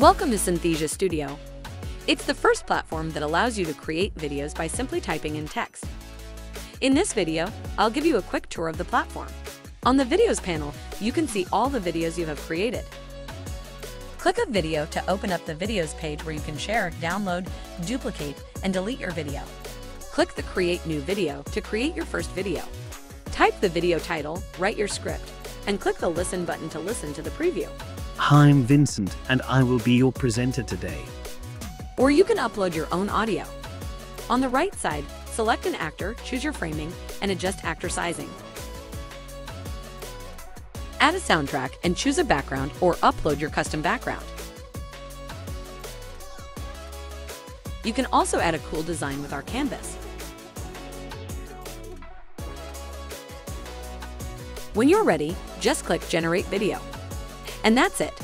Welcome to Synthesia Studio. It's the first platform that allows you to create videos by simply typing in text. In this video, I'll give you a quick tour of the platform. On the Videos panel, you can see all the videos you have created. Click a video to open up the Videos page where you can share, download, duplicate, and delete your video. Click the Create New Video to create your first video. Type the video title, write your script, and click the Listen button to listen to the preview. Hi, I'm Vincent, and I will be your presenter today. Or you can upload your own audio. On the right side, select an actor, choose your framing, and adjust actor sizing. Add a soundtrack and choose a background or upload your custom background. You can also add a cool design with our canvas. When you're ready, just click Generate Video. And that's it.